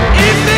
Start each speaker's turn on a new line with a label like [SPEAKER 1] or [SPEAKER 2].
[SPEAKER 1] If